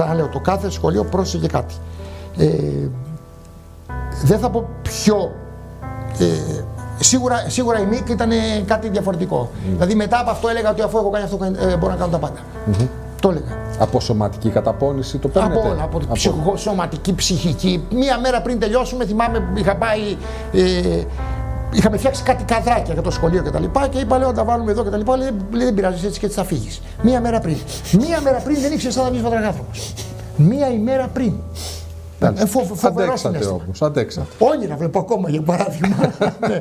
Ξαναλέω, το κάθε σχολείο πρόσεχε κάτι. Ε, δεν θα πω πιο. Ε, σίγουρα, σίγουρα η ΜΙΚ ήταν κάτι διαφορετικό. Δηλαδή μετά από αυτό έλεγα ότι αφού έχω κάνει αυτό ε, μπορώ να κάνω τα πάντα. Το έλεγα. Από σωματική καταπώνηση το παίρνετε; Από όλα. Από, από... Ψυχο, σωματική, ψυχική. Μία μέρα πριν τελειώσουμε, θυμάμαι, είχα πάει. Ε, είχαμε φτιάξει κάτι καδράκια για το σχολείο και τα λοιπά και είπα λέω να τα βάλουμε εδώ και τα λοιπά. Λέει, λέει δεν πειράζει έτσι και έτσι θα φύγεις. Μία μέρα πριν. Μία μέρα πριν δεν ήξερες αν θα βγει φωτογράφο. Μία ημέρα πριν. Ε, φο, φοβερό Αντέξατε όμως. Αντέξατε. Όνειρα βλέπω ακόμα για παράδειγμα. Ναι.